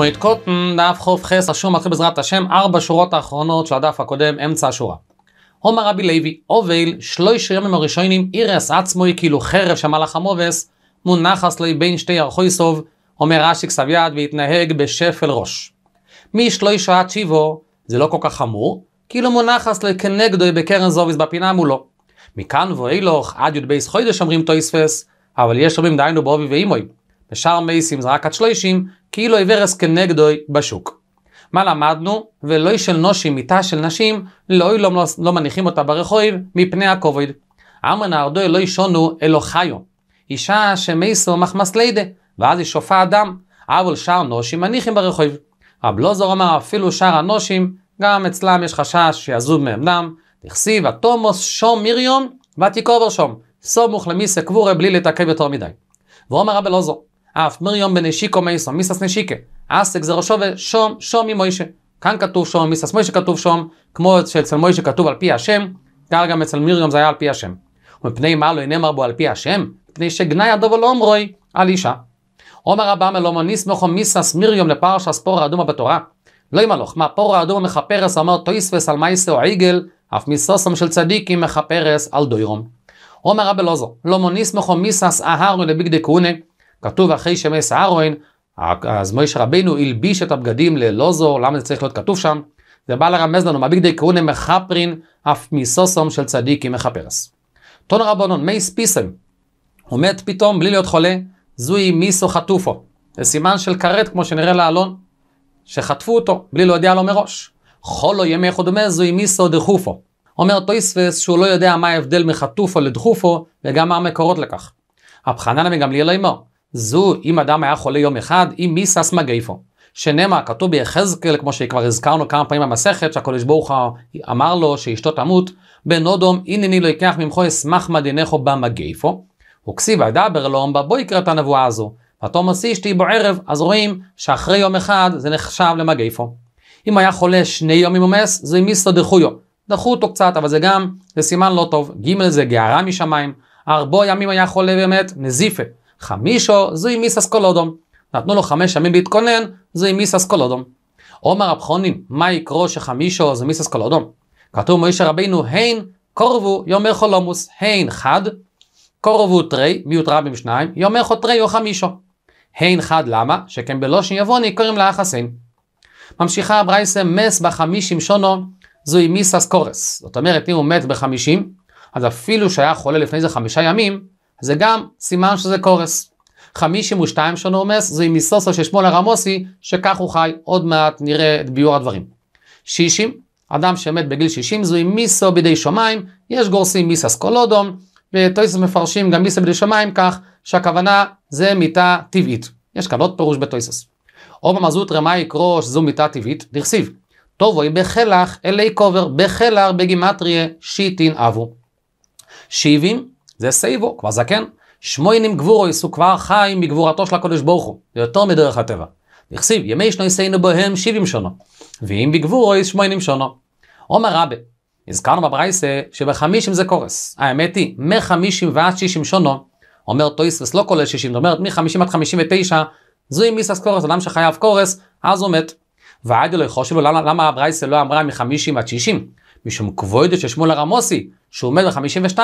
מועד קוטן, דף ח"ח, רשום מתחיל בעזרת השם, ארבע שורות האחרונות של הדף הקודם, אמצע השורה. עומר רבי לוי, אובל, שלוש ימים הראשונים, אירס עצמוי כאילו חרב שמלאך המובס, מונחס לי בין שתי ארכויסוב, אומר רש"י כסב יד והתנהג בשפל ראש. משלוש שעת שיבו, זה לא כל כך חמור, כאילו מונחס לי כנגדוי בקרן זוביס בפינה מולו. מכאן ואילוך עד י"ב חודש אומרים טויספס, אבל יש אומרים דיינו באובי ואימוי. בשאר מייסים זה רק עד שלושים, כאילו עיוורס כנגדוי בשוק. מה למדנו? ולא של נושים מיטה של נשים, לא לא, לא מניחים אותה ברחוב מפני הכובד. אמר נהרדוי לא ישונו אלו חיו. אישה שמייסו מחמס לידה, ואז היא שופה אדם, אבל שאר נושים מניחים ברחוב. רב לוזור אמר אפילו שאר הנושים, גם אצלם יש חשש שיעזוב מהם דם, תכסיב התומוס שום מיריום ותיקובר שום, סומוך למיסה קבורה בלי להתעכב יותר מדי. ואומר רב אלעזור, אף מריום בנשיקו מייסו, מיסס נשיקה, אסק זה ראשו ושום, שום ממוישה. כאן כתוב שום, מיסס מוישה כתוב שום, כמו שאצל מוישה כתוב על פי השם, כך גם אצל מריום זה היה על פי השם. ומפני מה לא נאמר בו על פי השם? מפני שגנאי הדובו לא אומרוי על אישה. עומר רבה מלומו ניסמכו מיסס מריום לפרשה ספורה אדומה בתורה. לא ימלוך, מה פורה אדומה מכפרס אומר טויספס על מייסה או עיגל, אף מיסוסם של צדיקים מכפרס על דוירום. עומר לוזו, לא מוניס מכו מיסס אהרון לביגדי כהונה, כתוב אחרי שמס אהרון, אז מוישה רבינו הלביש את הבגדים ללוזו, למה זה צריך להיות כתוב שם? זה בא לרמז לנו, מהביגדי כהונה מחפרין, אף מיסוסם של צדיקים מכפרס. טון רבונון, מי ספיסם, הוא מת פתאום בלי להיות חולה, זוהי מיסו חטופו. זה סימן של כרת כמו שנראה לאלון, שחטפו אותו בלי להודיע לו מראש. חולו ימי חודמה זוהי מיסו דחופו. אומר טויספס שהוא לא יודע מה ההבדל מחטופו לדחופו וגם מה המקורות לכך. הבחנן מגמליאל אמר, זו אם אדם היה חולה יום אחד, אם מיסס מגייפו. שנאמר, כתוב ביחזקאל, כמו שכבר הזכרנו כמה פעמים במסכת, שהקדוש ברוך הוא אמר לו שאשתו תמות, בן אודום, הנני לא ייקח ממכו אשמח מדינךו במגייפו. וכסיב אדבר לו, בוא יקרא את הנבואה הזו. ותומס אשתי בערב, אז רואים שאחרי יום אחד זה נחשב למגייפו. אם היה חולה שני ימים ומס, זה מיסטו דחויו. דחו אותו קצת, אבל זה גם, זה סימן לא טוב. ג' זה גערה משמיים. ארבו ימים היה חולה ומת, נזיפה. חמישו, זוהי מיסס קולודום. נתנו לו חמש ימים להתכונן, זוהי מיסס קולודום. עומר הבחונים, מה יקרו שחמישו זה מיסס קולודום? כתוב מוישה רבינו, הן קורבו יומר חולומוס, הן חד, קורבו תרי, מיעוט רבים שניים, יומר חותרי או חמישו. הן חד למה? שכן בלושן יבוני קוראים לאחסין. ממשיכה הברייסה מס בחמישים שונו, זוהי מיסס קורס. זאת אומרת, אם הוא מת בחמישים, אז אפילו שהיה חולה לפני זה חמישה ימים, זה גם סימן שזה קורס. חמישים ושתיים שונו מס, זוהי מיסוסו של שמואל הרמוסי, שכך הוא חי. עוד מעט נראה את ביור הדברים. שישים, אדם שמת בגיל שישים, זוהי מיסו בידי שמיים, יש גורסים מיסס קולודום, וטויסס מפרשים גם מיסו בידי שמיים כך, שהכוונה זה מיטה טבעית. יש כאן עוד פירוש בטויסס. או במזות רמה יקרו שזו מיטה טבעית, דכסיב. טובוי בחלח אלי קובר, בחלח בגימטריה שיטין אבו. שיבים זה סייבו, כבר זקן. שמוינים גבורו יסו כבר חי מגבורתו של הקדוש ברוך הוא, זה יותר מדרך הטבע. דכסיב, ימי שנו יסיינו בהם שיבים שונו, ואם בגבורו יש שמוינים שונו. עומר רבה, הזכרנו בברייסה שבחמישים זה קורס. האמת היא, מחמישים ועד שישים שונו, אומר טויספס לא כולל שישים, זאת אומרת מחמישים עד חמישים ותשע, זוהי מיסס קורס, אדם שחייב קורס, אז הוא מת. ועד אלוהי חושבו, למה, למה הברייסה לא אמרה מחמישים עד שישים? משום כבודו של שמואל הרמוסי, שהוא מת ב-52,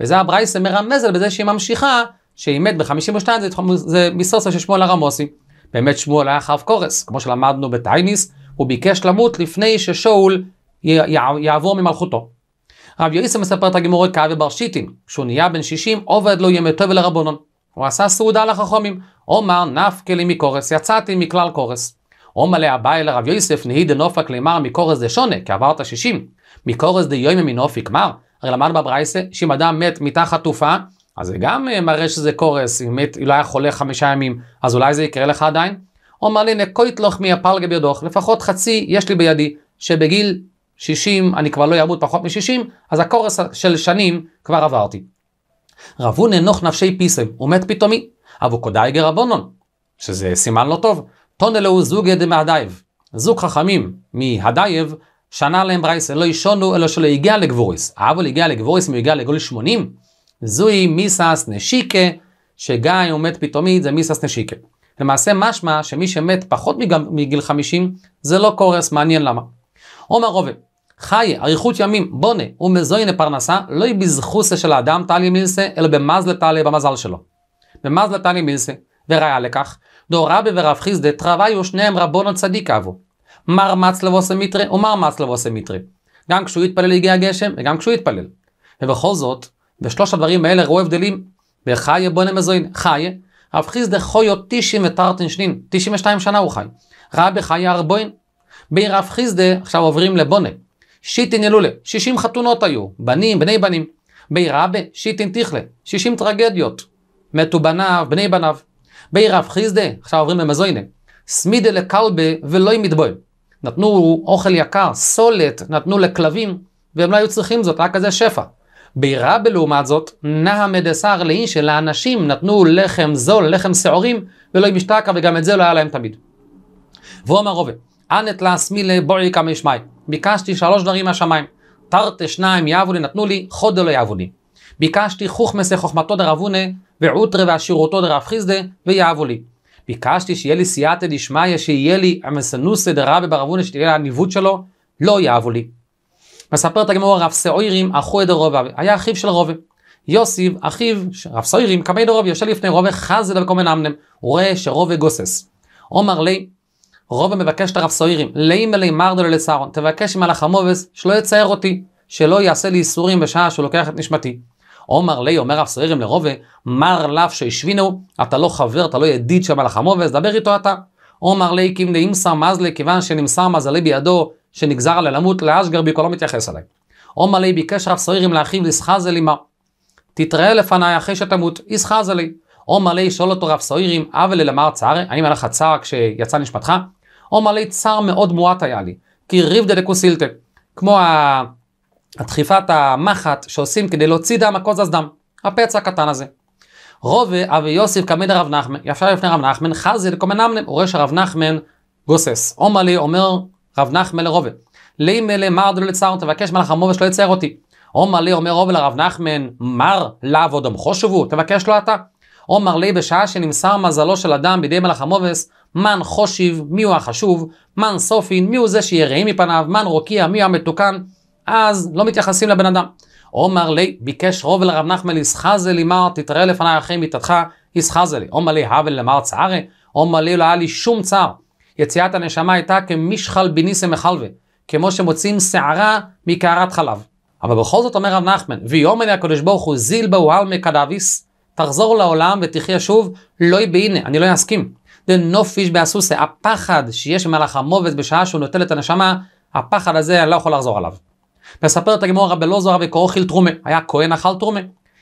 וזה הברייסה מרמזת בזה שהיא ממשיכה, שהיא מת ב-52 זה, זה מסוסו של שמואל הרמוסי. באמת שמואל היה חייב קורס, כמו שלמדנו בטייניס, הוא ביקש למות לפני ששאול יעבור ממלכותו. רב יויסה מספר את הגימורי כאבי בר שיטין, כשהוא נהיה בן 60, עובד לו ימי טוב ולרבונון. הוא עשה סעודה לחכומים, אומר נפקא לי מקורס, יצאתי מכלל קורס. אומר לאביי לרב יוסף נהי דנופק לימר מקורס דשונה, כי עברת 60. מקורס דיומי מנופיק מר, הרי למדנו בברייסה שאם אדם מת מתחת תעופה, אז זה גם מראה שזה קורס, אם מת, לא היה חולה חמישה ימים, אז אולי זה יקרה לך עדיין? אומר לי נקוית לך מהפלגה בידוך, לפחות חצי יש לי בידי, שבגיל 60 אני כבר לא אמות פחות מ-60, אז הקורס של שנים כבר עברתי. רבו ננוך נפשי פיסם, הוא מת פתאומי, אבוקודאי גרבונון, שזה סימן לא טוב. טונלו זוגי דמהדייב, זוג חכמים מהדייב, שנה להם ברייסה, לא ישונו אלא שלא הגיע לגבוריס. אבל הגיע לגבוריס אם הוא הגיע לגול 80, זוהי מיסס נשיקה, שגיא עומד פתאומית זה מיסס נשיקה. למעשה משמע שמי שמת פחות מגיל 50 זה לא קורס, מעניין למה. עומר רובה, חי אריכות ימים בונה ומזוין לפרנסה לא היא בזכוסה של האדם טלי מילסה אלא במזל טלי במזל שלו. במזל טלי מילסה וראיה לכך דור רבי ורב חיסדה תרוויו שניהם רבונו צדיק אבו. מר מצלב עושה מיטרי ומר מצלב עושה מיטרי. גם כשהוא התפלל הגיע הגשם וגם כשהוא התפלל. ובכל זאת בשלוש הדברים האלה ראו הבדלים. בחיה בונה מזוין חיה רב חיסדה חויו תשעים ותרתן שנין 92 שנה הוא חי. רבי חיה ארבוין. בי רב חיסדה עכשיו עוברים לבונה. שיטין ילולה, 60 חתונות היו, בנים, בני בנים. בי רבה, שיטין תכלה, 60 טרגדיות. מתו בניו, בני בניו. בי רב חיסדה, עכשיו עוברים למזוינה. סמידה לכלבה ולא מתבוים. נתנו אוכל יקר, סולת, נתנו לכלבים, והם לא היו צריכים זאת, רק כזה שפע. בי רבה לעומת זאת, נאה מדסר לאיש שלאנשים נתנו לחם זול, לחם שעורים, ולא משתקה, וגם את זה לא היה להם תמיד. והוא אמר רובה, אנת להסמילה בואי כמה ישמעי. ביקשתי שלוש דברים מהשמיים. תרתי שניים יעבו לי, נתנו לי, חודו לא יעבו לי. ביקשתי חוכמסה חוכמתו דרבונה, ועוטרה ועשירותו דרב חיסדה, ויעבו לי. ביקשתי שיהיה לי סייעתא דשמיא, שיהיה לי המסנוסא דרבי ברבונה, שתהיה לי הניווט שלו, לא יעבו לי. מספר את הגמור רב סעוירים, אחו את רובה, היה אחיו של רובה. יוסיב, אחיו, רב סעוירים, קמי דרובה, יושב לפני רובה, חז אליו בקומן אמנם, הוא רואה שרובה גוסס. עומר לי, רוב מבקש את הרב סוירים, לימה לי מרדו לסהרון, תבקש ממלאך המובס שלא יצייר אותי, שלא יעשה לי איסורים בשעה שהוא לוקח את נשמתי. עומר לי, אומר רב סוירים לרובה, מר לאו שהשווינו, אתה לא חבר, אתה לא ידיד של מלאך המובס, דבר איתו אתה. עומר לי, קים דאימסר מזלי, כיוון שנמסר מזלי בידו, שנגזר עלי למות, לאשגר ביקו לא מתייחס אליי. עומר לי ביקש רב סוירים לאחיו לסחזלי מה. תתראה לפניי אחרי שתמות, יסחזלי. עומר לי שואל אותו רב סוירים, אבל למר צער, האם היה לך צער כשיצא נשמתך? או מלא צער מאוד מועט היה לי, כי ריבדה דקוסילטה, כמו הדחיפת המחט שעושים כדי להוציא דם הקוזז דם, הפצע הקטן הזה. רובה אבי יוסיף כמיד הרב נחמן, ישר לפני רב נחמן, חזי לקומן אמנם, הוא רואה שרב נחמן גוסס. עומר אומר רב נחמן לרובה, לי מלא מר דלו לצער, תבקש מלאך המובה שלא יצייר אותי. עומר לי אומר רובה לרב נחמן, מר לעבוד עמכו שובו, תבקש לו אתה. עומר לי בשעה שנמסר מזלו של אדם בידי מלאך המובס, מן חושיב, מי הוא החשוב, מן סופין, מי הוא זה שיראה מפניו, מן רוקיע, מי המתוקן, אז לא מתייחסים לבן אדם. עומר לי, ביקש רוב לרב נחמן יסחזה לי מר, תתראה לפניי אחרי מיתתך, יסחזה. עומר לי, הבל למר צערה, עומר לי לא היה לי שום צער. יציאת הנשמה הייתה כמשחל בניסה מחלווה, כמו שמוצאים שערה מקערת חלב. אבל בכל זאת אומר רב נחמן, ויאמר לי הקדוש ברוך הוא זיל בהו על מקדביס, תחזור לעולם ותחיה שוב, לא יבהנה, אני לא אסכים. דנופיש באסוסה, הפחד שיש במהלך המובץ בשעה שהוא נוטל את הנשמה, הפחד הזה אני לא יכול לחזור עליו. מספר את הגמור רבי לוזו רבי חיל תרומה, היה כהן אכל תרומה.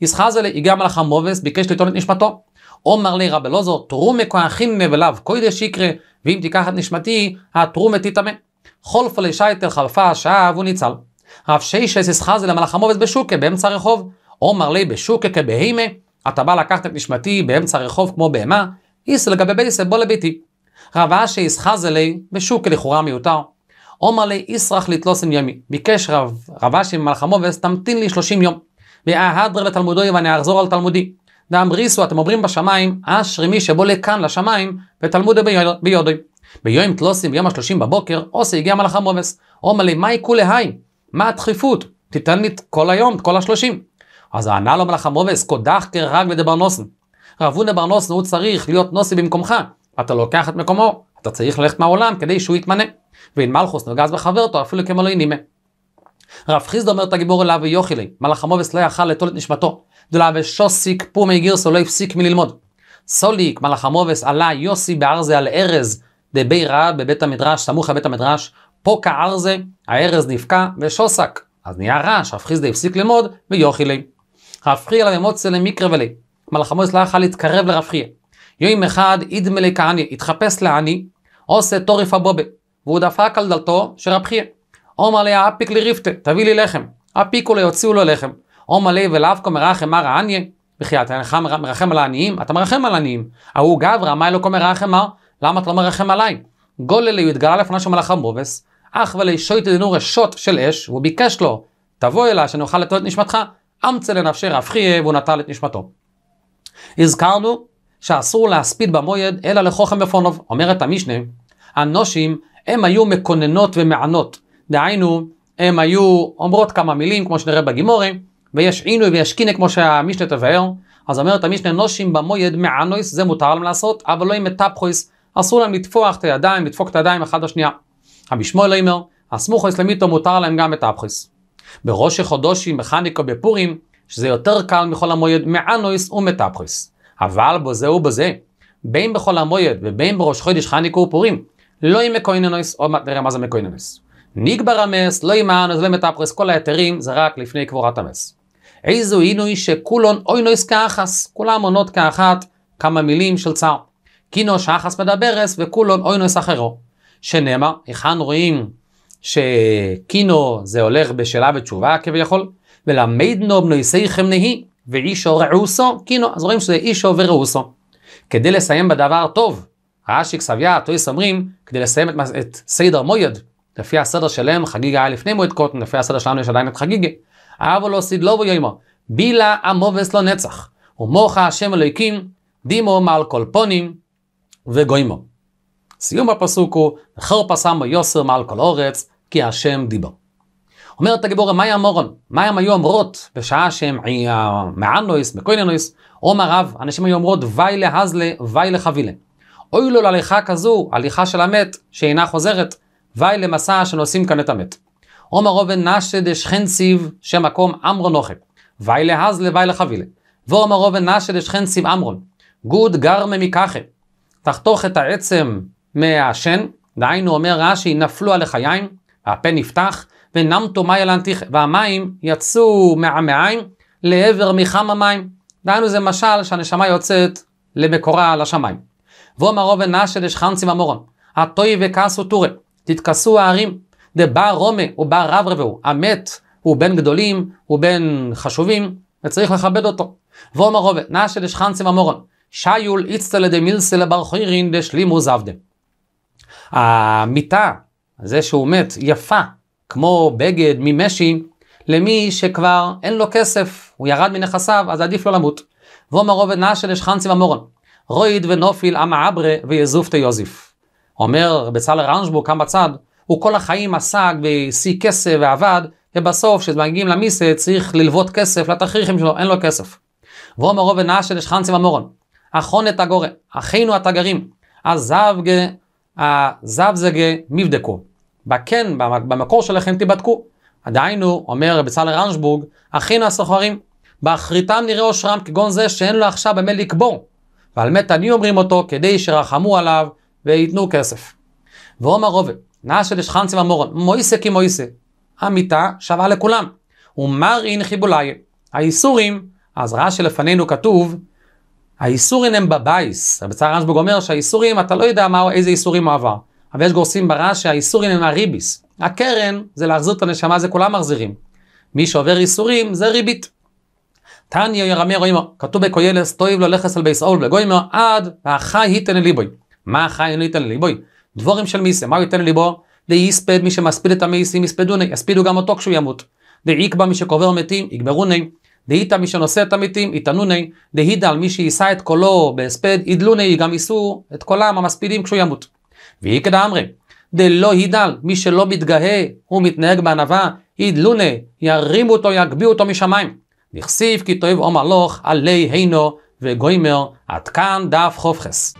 יסחזלה הגיע מלאך המובץ, ביקש לטעון את נשמתו. אומר לי רבי לוזו, תרומה כהכין נבליו, קוידש יקרה, ואם תיקח את נשמתי, התרומה תטמא. חולפה לשייטל חלפה השעה והוא ניצל. רב שיישס יסחזלה למלאך המובץ בשוקה, באמצע הרחוב. אומר לי בשוקה כבהימה, אתה בא לקחת את נשמתי באמצע הרחוב כמו בהמה, איס לגבי בייסה בוא לביתי. רב אשי יסחז אלי בשוק לכאורה מיותר. עומר לי יסרח לתלוסן ימי. ביקש רב, רב אשי ממלך המובס תמתין לי 30 יום. וההדר לתלמודוי ואני אחזור על תלמודי. דאמריסו אתם אומרים בשמיים אשרי מי שבוא לכאן לשמיים ותלמודי ביודוי. ביום תלוסים ביום השלושים בבוקר עושה הגיע מלאך המובס. עומר לי מהי כולי היי? מה הדחיפות? תיתן לי כל היום, כל השלושים. אז ענה לו מלאך המובס קודח כרג ודבר נוסן. רב הונא בר נוסן הוא צריך להיות נוסי במקומך, אתה לוקח את מקומו, אתה צריך ללכת מהעולם כדי שהוא יתמנה. ואין מלכוס נוגז בחברתו אפילו כמו לא ינימה. רב חיסדו אומר את הגיבור אליו ויוחילי, מלאך המובס לא יכל לטול את נשמתו, דלה ושוסיק פומי גירסו לא הפסיק מללמוד. סוליק מלאך המובס עלה יוסי בארזה על ארז דבי רעב בבית המדרש, סמוך לבית המדרש, פוקה ארזה, הארז נפקע ושוסק. אז נהיה רעש, רב חיסדו הפסיק ללמוד ויוחילי. רב חייא למוצא למקרא ולי. מלאך המוס לא יכל להתקרב לרב חייא. יום אחד אידמלי כעני, התחפש לעני, עושה תוריף הבובה, והוא דפק על דלתו של רב חייא. אומר לי, אפיק לי ריפטה, תביא לי לחם. אפיקו לו, יוציאו לו לחם. אומר לי, ולאבקו מרחם מר העניה, וכי אתה מרחם על העניים? אתה מרחם על העניים. ההוא גברא, מה אלוקו מרחם מר? למה אתה לא מרחם עליי? גוללי, הוא התגלה לפניו של מלאך המובס, אך ולי שויטי דנור שוט של אש, והוא ביקש לו, תבוא אליי שאני אוכל לטול את נשמתך, אמצא לנפשי רב חייא, והוא נטל את נשמתו. הזכרנו שאסור להספיד במויד אלא לחוכם בפונוב. אומרת המשנה, הנושים הם היו מקוננות ומענות. דהיינו, הם היו אומרות כמה מילים כמו שנראה בגימורי, ויש עינוי ויש קינא כמו שהמשנה תבהר. אז אומרת המשנה נושים במויד מענויס זה מותר להם לעשות, אבל לא עם מטפחויס, אסור להם לטפוח את הידיים, לדפוק את הידיים אחד לשנייה. רבי שמואל אומר, הסמוכויס למיתו מותר להם גם מטפחויס. בראש החודשים, בחניקה, בפורים, שזה יותר קל מחול המועד, מענויס ומטפחויס. אבל בזה ובזה, בין בחול המועד ובין בראש חודש חניקה ופורים, לא עם מקויננויס, עוד מעט נראה מה זה מקויננויס. נגבר המס, לא עם מטפחויס, כל ההיתרים זה רק לפני קבורת המס. איזו עינוי שכולון אוינויס כאחס, כולם עונות כאחת כמה מילים של צער. קינו שאחס מדברס וכולון אוינויס אחרו. שנאמר, היכן רואים שקינו זה הולך בשאלה ותשובה כביכול, ולמדנו בנויסייכם נהי, ואישו רעוסו, קינו, אז רואים שזה אישו ורעוסו. כדי לסיים בדבר טוב, רש"י כסביה, טויס אומרים, כדי לסיים את, את סדר מויד, לפי הסדר שלהם, חגיגה היה לפני מועד קוטן, לפי הסדר שלנו יש עדיין את חגיגה. אבו לא סידלו ויאמר, בילה עמובס לא נצח, ומוחה השם אלוהיקים, דימו מעל כל פונים וגוימו. סיום הפסוק הוא, פסמו יוסר מעל כל אורץ, כי השם דיבו. אומרת הגיבורה, מהי המורון? מה הם היו אומרות בשעה שהם מענויס, מקויננויס, אומר רב, אנשים היו אומרות, וי להזלה, וי לחבילה. אוי לו להליכה כזו, הליכה של המת, שאינה חוזרת, וי למסע שנושאים כאן את המת. עומר רובן נשה דשכן ציב שמקום אמרון אוכל. וי להזלה וי לחבילה. ועומר רובן נשה דשכן ציב אמרון. גוד גרמה מקחה. תחתוך את העצם מהשן, דהיינו אומר רש"י, נפלו עליך יין, הפה נפתח, ונמתו מי אלנתיך, והמים יצאו מהמעיים לעבר מיחם המים. דהיינו זה משל שהנשמה יוצאת למקורה לשמיים. ואומר רובן נשה דשכנצים אמורון, הטוי וכעסו טורי, תתכסו הערים, דבא רומה ובא רב רבהו, המת הוא בן גדולים, הוא בן חשובים, וצריך לכבד אותו. ואומר רובה, נשה דשכנצים אמורון, שיול איצטלה דמילסלה בר חוירין דשלימו זבדה. המיטה, זה שהוא מת, יפה, כמו בגד ממשי, למי שכבר אין לו כסף, הוא ירד מנכסיו, אז עדיף לו למות. ואומר עובד נשה לשכנצי ומורון, רויד ונופיל אמה אברה ויזופתא יוזיף. אומר בצלאל רנשבורג כאן בצד, הוא כל החיים עסק והשיא כסף ועבד, ובסוף כשמגיעים למיסה צריך ללוות כסף לתכריכים שלו, אין לו כסף. ואומר עובד נשה לשכנצי ומורון, אחון את הגורא, אחינו התגרים, עזב הזבזגה מבדקו. בכן, במקור שלכם תיבדקו. עדיינו, אומר בצלאל רנשבורג, אחינו הסוחרים, באחריתם נראה אושרם כגון זה שאין לו עכשיו במה לקבור. ועל מת אני אומרים אותו כדי שרחמו עליו וייתנו כסף. ואומר רובה, נאשה דשכנצי ומורון, מויסה כמויסה. המיטה שווה לכולם. ומרין חיבולאי. האיסורים, אז רש"י לפנינו כתוב, האיסורים הם בבייס. רבי צער רשב"ג אומר שהאיסורים, אתה לא יודע מה, איזה איסורים הוא עבר. אבל יש גורסים ברש שהאיסורים הם הריביס. הקרן זה להחזיר את הנשמה, זה כולם מחזירים. מי שעובר איסורים זה ריבית. תניא ירמי רואים, כתוב בקוילס, תויב לו לכס על בייס אול וגוימר עד והחי היתן ליבוי. מה החי היתן ליבוי? דבורים של מיסה, מה הוא ייתן ליבו? דייספד מי שמספיד את המייסים יספדוני, יספידו גם אותו כשהוא ימות. דאיקבא מי שקובר מתים, יגברוני. דהיתא מי שנושא את המתים, יתענוני. דהידא על מי שיישא את קולו בהספד, ידלוני, גם יישאו את קולם המספידים כשהוא ימות. והיא כדאמרי, דלא הידל, מי שלא מתגאה ומתנהג בענווה, ידלונה, ירימו אותו, יגביאו אותו משמיים. נכסיף כי תאהב עום הלוך עלי הינו וגוימר, עד כאן דף חופכס.